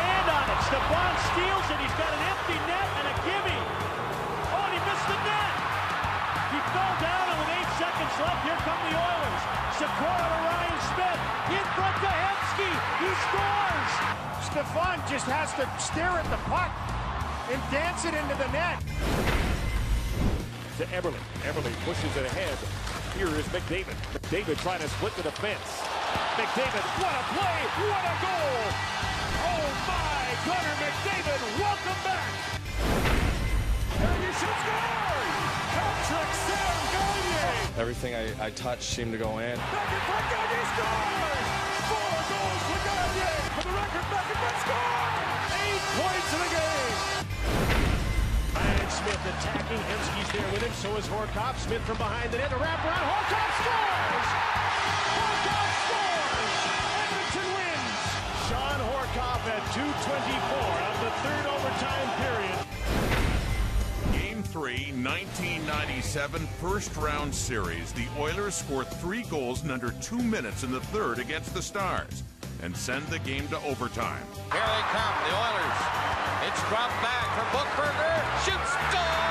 on it. Stefan steals it. He's got an empty net and a gimme. Oh, and he missed the net. He fell down, and with eight seconds left, here come the Oilers. Sykora to Ryan Smyth. In front to Hemsky. He scores. Stefan just has to stare at the puck and dance it into the net. To Everly. Everly pushes it ahead. Here is McDavid. McDavid trying to split the defense. McDavid, what a play! What a goal! My, Connor McDavid, welcome back! Gagner scores! Patrick Sam Gagner! Everything I, I touched seemed to go in. Back in front, Gagner scores! Four goals for Gagner! For the record, back in front, score! Eight points in the game! Ryan Smyth attacking. Hemsky's there with him. So is Horcoff. Smyth from behind the net. A wrap around. Horcoff scores! Horcoff scores! Of the third overtime period. Game 3, 1997 first round series. The Oilers score three goals in under two minutes in the third against the Stars and send the game to overtime. Here they come, the Oilers. It's dropped back for Buchberger. Shoots, scores!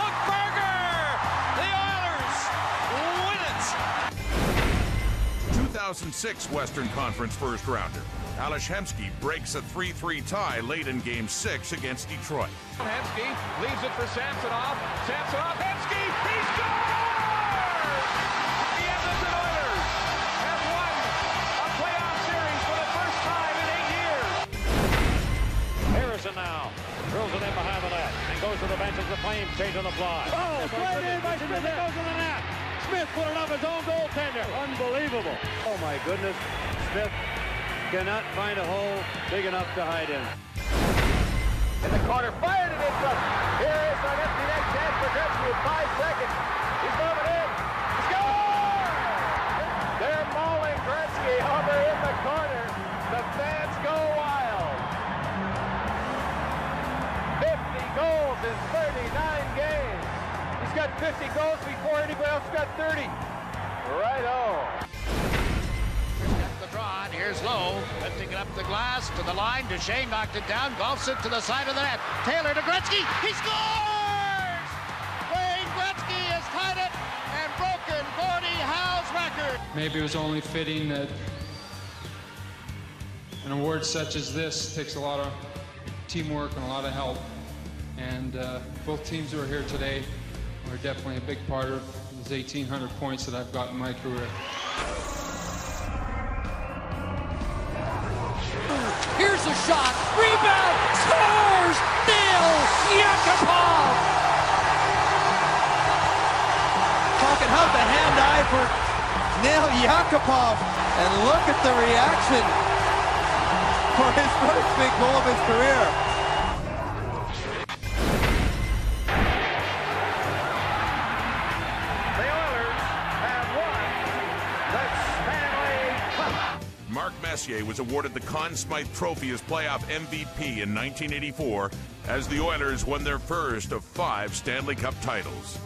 Buchberger! The Oilers win it! 2006 Western Conference first rounder. Ales Hemsky breaks a 3-3 tie late in Game 6 against Detroit. Hemsky leaves it for Samsonov. Samsonov, Hemsky, he scores! The Edmonton Oilers have won a playoff series for the first time in eight years. Harrison now drills it in behind the net and goes to the bench as the Flames change on the fly. Oh, played in by Smith. It goes to the net. Smith put it off his own goaltender. Unbelievable. Oh my goodness. Smith cannot find a hole big enough to hide in. In the corner, fired it in. Here is an empty net chance for Gretzky with five seconds. He's moving in. Score! They're mauling Gretzky over in the corner. The fans go wild. 50 goals in 39 games. He's got 50 goals before anybody else got 30. Right-o. Got the draw, and here's Lowe, lifting it up the glass to the line. Duchesne knocked it down, golfs it to the side of the net. Taylor to Gretzky, he scores! Wayne Gretzky has tied it and broken Gordie Howe's record. Maybe it was only fitting that an award such as this takes a lot of teamwork and a lot of help. And uh, both teams who are here today are definitely a big part of these 1,800 points that I've got in my career. Shot, rebound, scores! Nail Yakupov! Talking how the hand eye for Nail Yakupov. And look at the reaction for his first big goal of his career. Messier was awarded the Conn Smythe Trophy as playoff MVP in 1984 as the Oilers won their first of five Stanley Cup titles.